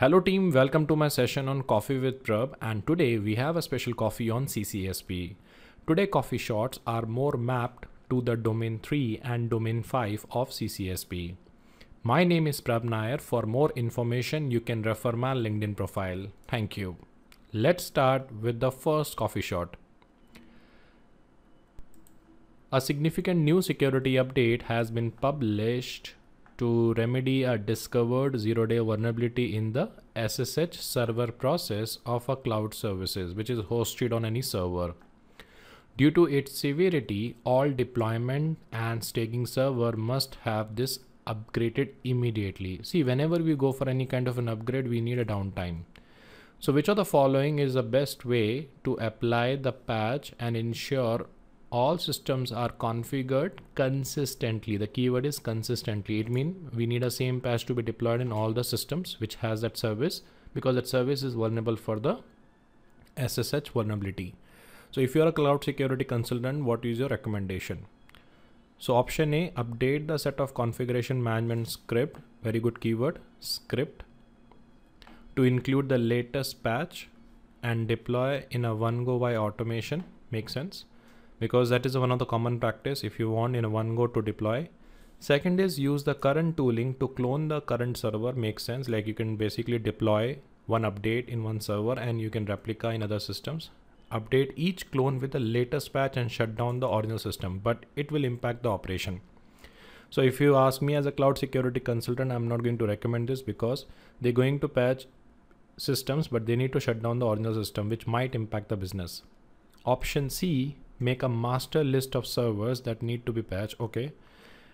Hello team, welcome to my session on Coffee with Prabh and today we have a special coffee on CCSP. Today coffee shots are more mapped to the domain 3 and domain 5 of CCSP. My name is Prabh Nair. For more information, you can refer my LinkedIn profile. Thank you. Let's start with the first coffee shot. A significant new security update has been published to remedy a discovered zero-day vulnerability in the SSH server process of a cloud services which is hosted on any server. Due to its severity, all deployment and staging server must have this upgraded immediately. See, whenever we go for any kind of an upgrade, we need a downtime. So which of the following is the best way to apply the patch and ensure all systems are configured consistently. The keyword is consistently. It means we need a same patch to be deployed in all the systems which has that service because that service is vulnerable for the SSH vulnerability. So if you're a cloud security consultant what is your recommendation? So option A update the set of configuration management script very good keyword script to include the latest patch and deploy in a one go by automation. Makes sense because that is one of the common practice if you want in one go to deploy. Second is use the current tooling to clone the current server makes sense like you can basically deploy one update in one server and you can replica in other systems. Update each clone with the latest patch and shut down the original system but it will impact the operation. So if you ask me as a cloud security consultant, I'm not going to recommend this because they're going to patch systems, but they need to shut down the original system, which might impact the business. Option C make a master list of servers that need to be patched okay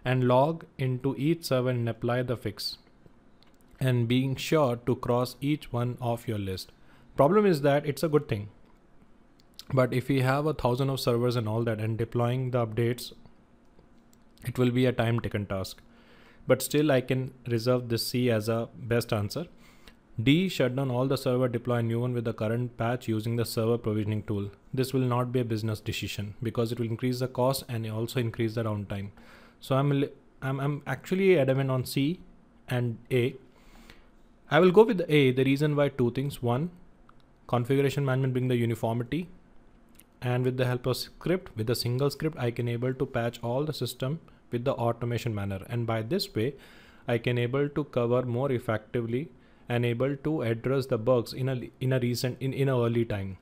and log into each server and apply the fix and being sure to cross each one of your list. Problem is that it's a good thing. But if we have a thousand of servers and all that and deploying the updates it will be a time taken task. But still i can reserve this c as a best answer D. Shut down all the server, deploy a new one with the current patch using the server provisioning tool. This will not be a business decision because it will increase the cost and also increase the downtime. So I'm, I'm, I'm actually adamant on C and A. I will go with A. The reason why two things. One, configuration management bring the uniformity and with the help of script, with a single script, I can able to patch all the system with the automation manner. And by this way, I can able to cover more effectively and able to address the bugs in a in a recent in, in a early time.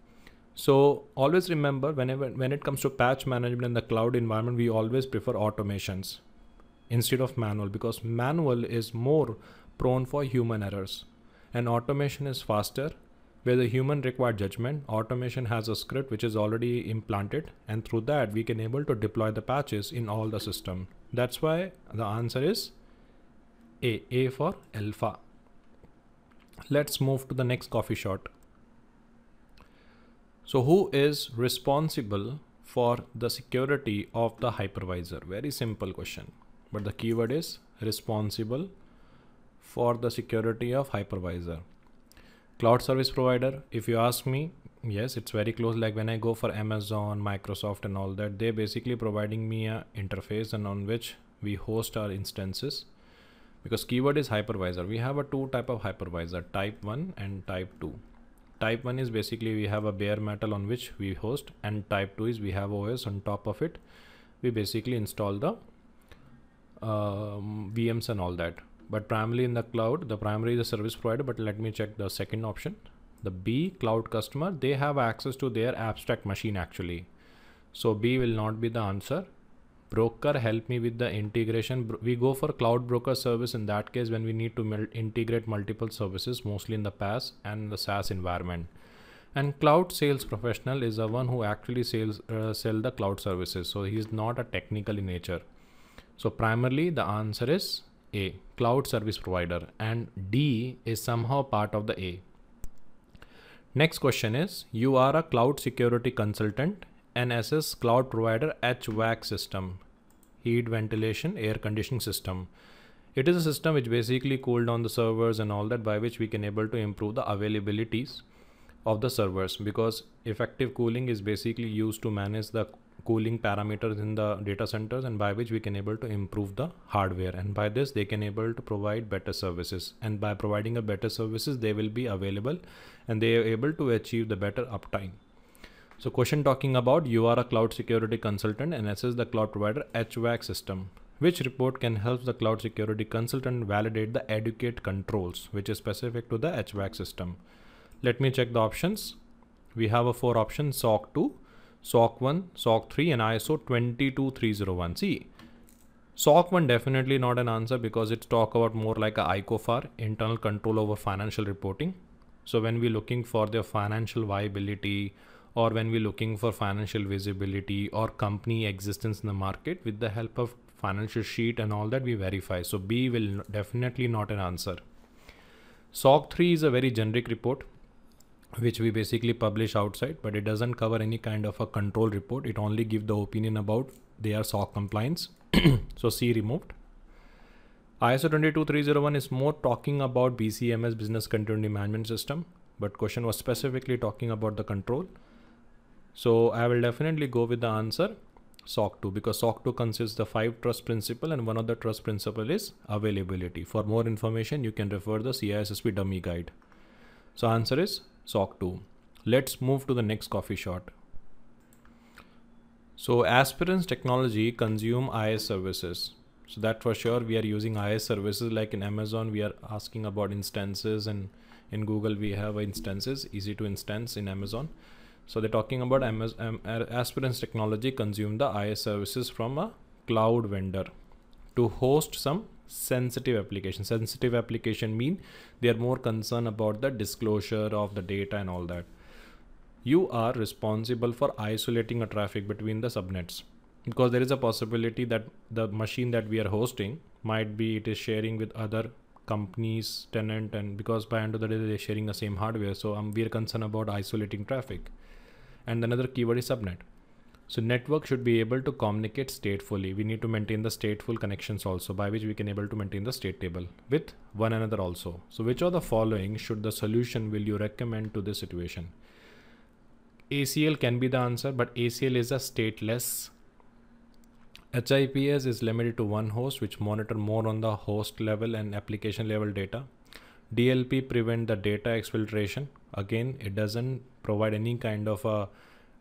So always remember whenever when it comes to patch management in the cloud environment we always prefer automations instead of manual because manual is more prone for human errors. And automation is faster. Where the human required judgment automation has a script which is already implanted and through that we can able to deploy the patches in all the system. That's why the answer is a a for alpha let's move to the next coffee shot. So who is responsible for the security of the hypervisor? Very simple question, but the keyword is responsible for the security of hypervisor. Cloud service provider, if you ask me, yes, it's very close. Like when I go for Amazon, Microsoft and all that, they're basically providing me a interface and on which we host our instances because keyword is hypervisor. We have a two type of hypervisor type 1 and type 2 type 1 is basically we have a bare metal on which we host and type 2 is we have os on top of it. We basically install the um, vms and all that. But primarily in the cloud the primary is a service provider but let me check the second option. The b cloud customer they have access to their abstract machine actually. So b will not be the answer broker help me with the integration. We go for cloud broker service in that case when we need to integrate multiple services mostly in the PaaS and the SaaS environment. And cloud sales professional is the one who actually sales uh, sell the cloud services. So he's not a technical in nature. So primarily the answer is a cloud service provider and d is somehow part of the a. Next question is you are a cloud security consultant NSS cloud provider HVAC system, heat ventilation air conditioning system. It is a system which basically cooled down the servers and all that by which we can able to improve the availabilities of the servers because effective cooling is basically used to manage the cooling parameters in the data centers and by which we can able to improve the hardware. And by this they can able to provide better services. And by providing a better services they will be available and they are able to achieve the better uptime so question talking about you are a cloud security consultant and assess the cloud provider HVAC system which report can help the cloud security consultant validate the educate controls which is specific to the HVAC system let me check the options we have a four options SOC 2 SOC 1, SOC 3 and ISO 22301. See, SOC 1 definitely not an answer because it's talk about more like a ICOFAR, internal control over financial reporting. So when we're looking for the financial viability or when we're looking for financial visibility or company existence in the market with the help of financial sheet and all that we verify. So B will definitely not an answer. SOC 3 is a very generic report which we basically publish outside but it doesn't cover any kind of a control report it only give the opinion about their SOC compliance so C removed ISO 22301 is more talking about BCMS business continuity management system but question was specifically talking about the control so I will definitely go with the answer SOC 2 because SOC 2 consists the five trust principle and one of the trust principle is availability for more information you can refer the CISSP dummy guide so answer is SOC 2. Let's move to the next coffee shot. So Aspirance technology consume IaaS services. So that for sure we are using IaaS services like in Amazon we are asking about instances and in Google we have instances EC2 instance in Amazon. So they're talking about Amazon, Aspirance technology consume the IaaS services from a cloud vendor to host some sensitive application. Sensitive application mean they are more concerned about the disclosure of the data and all that. You are responsible for isolating a traffic between the subnets because there is a possibility that the machine that we are hosting might be it is sharing with other companies tenant and because by end of the day they're sharing the same hardware. So um, we're concerned about isolating traffic and another keyword is subnet so network should be able to communicate statefully. We need to maintain the stateful connections also by which we can able to maintain the state table with one another also. So which of the following should the solution will you recommend to this situation? ACL can be the answer, but ACL is a stateless. HIPS is limited to one host which monitor more on the host level and application level data. DLP prevent the data exfiltration. Again, it doesn't provide any kind of a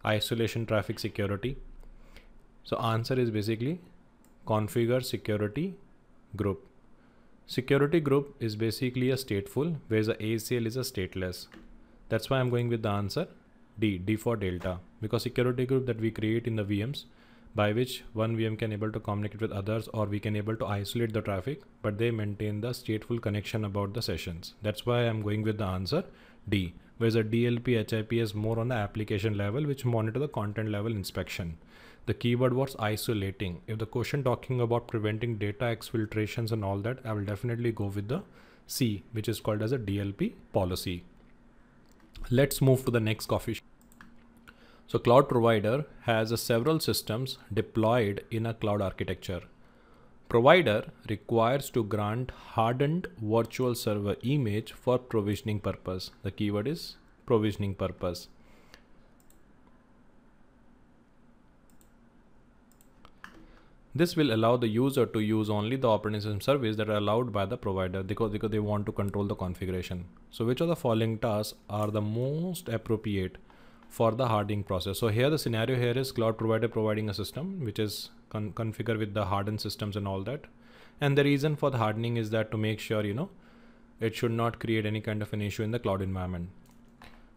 isolation traffic security. So answer is basically configure security group. Security group is basically a stateful whereas the ACL is a stateless. That's why I'm going with the answer D D for delta because security group that we create in the VMs by which one VM can able to communicate with others or we can able to isolate the traffic but they maintain the stateful connection about the sessions. That's why I'm going with the answer D whereas a DLP HIP is more on the application level which monitor the content level inspection. The keyword was isolating. If the question talking about preventing data exfiltrations and all that, I will definitely go with the C, which is called as a DLP policy. Let's move to the next coffee. So cloud provider has several systems deployed in a cloud architecture. Provider requires to grant hardened virtual server image for provisioning purpose. The keyword is provisioning purpose. This will allow the user to use only the operating system service that are allowed by the provider because, because they want to control the configuration. So which of the following tasks are the most appropriate for the hardening process? So here the scenario here is cloud provider providing a system which is con configure with the hardened systems and all that. And the reason for the hardening is that to make sure, you know, it should not create any kind of an issue in the cloud environment.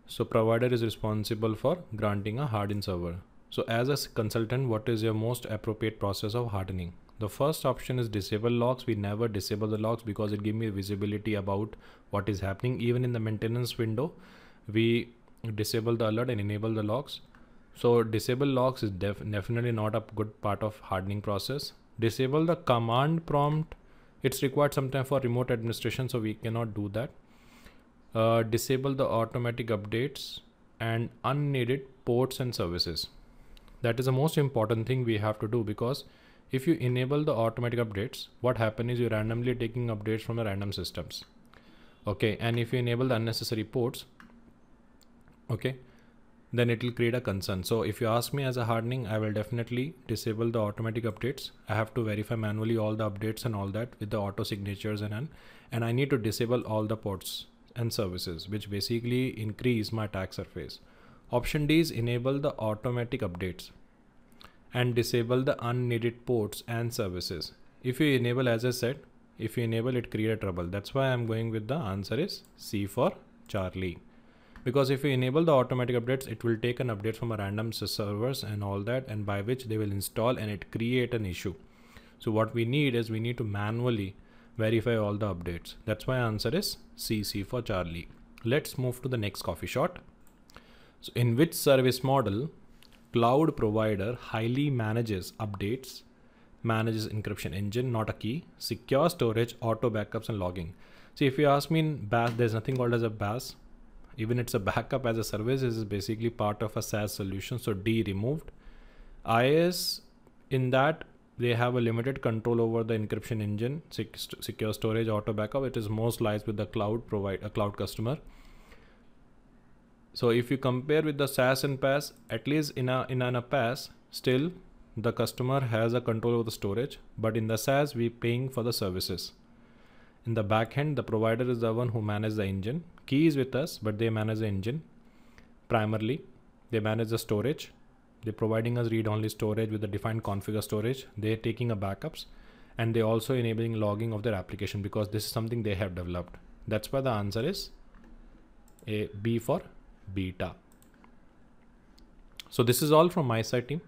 So provider is responsible for granting a hardened server. So as a consultant, what is your most appropriate process of hardening? The first option is disable logs. We never disable the logs because it gives me visibility about what is happening. Even in the maintenance window, we disable the alert and enable the logs. So disable logs is def definitely not a good part of hardening process. Disable the command prompt. It's required sometime for remote administration, so we cannot do that. Uh, disable the automatic updates and unneeded ports and services. That is the most important thing we have to do because if you enable the automatic updates, what happens is you're randomly taking updates from the random systems. Okay, and if you enable the unnecessary ports, okay, then it will create a concern. So if you ask me as a hardening, I will definitely disable the automatic updates. I have to verify manually all the updates and all that with the auto signatures and and I need to disable all the ports and services, which basically increase my attack surface. Option D is enable the automatic updates and disable the unneeded ports and services. If you enable, as I said, if you enable it create a trouble. That's why I'm going with the answer is C for Charlie because if you enable the automatic updates it will take an update from a random servers and all that and by which they will install and it create an issue. So what we need is we need to manually verify all the updates. That's why answer is cc for charlie. Let's move to the next coffee shot. So in which service model cloud provider highly manages updates manages encryption engine not a key secure storage auto backups and logging? See if you ask me in BaaS there's nothing called as a BaaS even it's a backup as a service is basically part of a SaaS solution. So D removed. IaaS in that they have a limited control over the encryption engine, secure storage, auto backup. It is most lies with the cloud provide a cloud customer. So if you compare with the SaaS and PaaS, at least in a in an a PaaS, still the customer has a control over the storage, but in the SaaS we paying for the services. In the backend, the provider is the one who manages the engine. Key is with us, but they manage the engine primarily. They manage the storage. They're providing us read-only storage with the defined configure storage. They're taking a backups and they're also enabling logging of their application because this is something they have developed. That's why the answer is a B for beta. So this is all from my side team.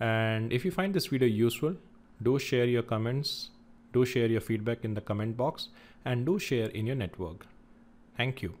And if you find this video useful, do share your comments do share your feedback in the comment box and do share in your network. Thank you.